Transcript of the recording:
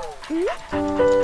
Whoa.